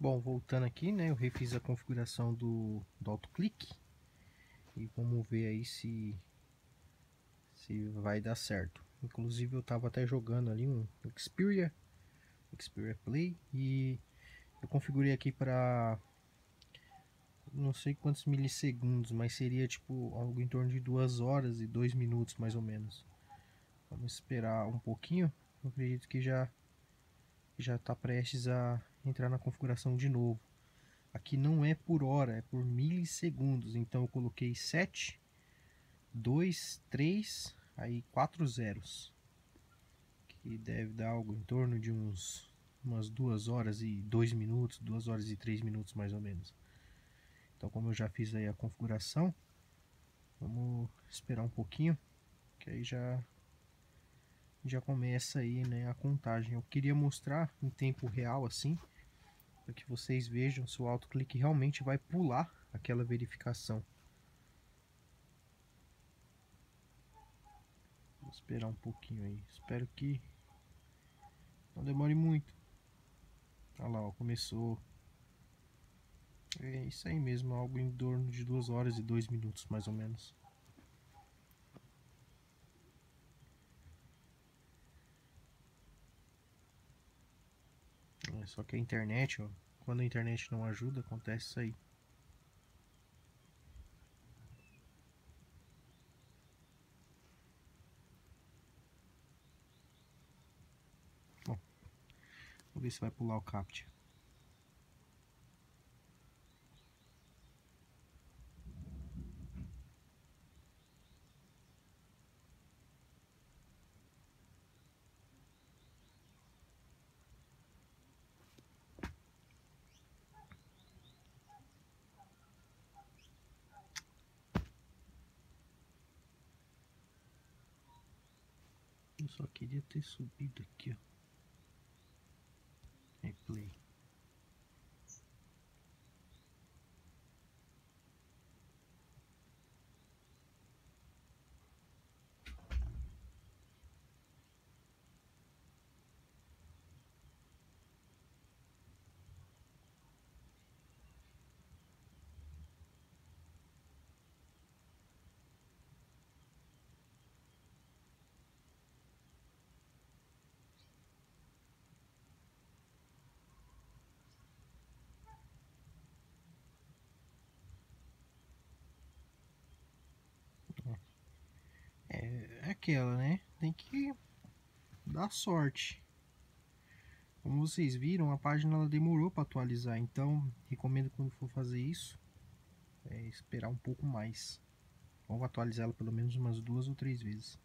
Bom, voltando aqui, né, eu refiz a configuração do, do autoclick e vamos ver aí se se vai dar certo. Inclusive eu estava até jogando ali um Xperia, Xperia Play e eu configurei aqui para não sei quantos milissegundos, mas seria tipo algo em torno de duas horas e dois minutos mais ou menos. Vamos esperar um pouquinho. Eu acredito que já já está prestes a entrar na configuração de novo. Aqui não é por hora, é por milissegundos. Então eu coloquei 7, 2, 3, aí 4 zeros. Que deve dar algo em torno de uns umas 2 horas e 2 minutos, 2 horas e 3 minutos mais ou menos. Então como eu já fiz aí a configuração, vamos esperar um pouquinho, que aí já já começa aí né, a contagem. Eu queria mostrar em tempo real assim, para que vocês vejam se o autoclick realmente vai pular aquela verificação. Vou esperar um pouquinho aí. Espero que não demore muito. Olha lá, ó, começou. É isso aí mesmo, algo em torno de 2 horas e 2 minutos mais ou menos. É, só que a internet, ó, quando a internet não ajuda, acontece isso aí. Bom, vamos ver se vai pular o captcha. Só queria ter subido aqui, ó. Replay. É aquela, né? Tem que dar sorte. Como vocês viram, a página demorou para atualizar, então recomendo quando for fazer isso, é esperar um pouco mais. Vamos atualizar ela pelo menos umas duas ou três vezes.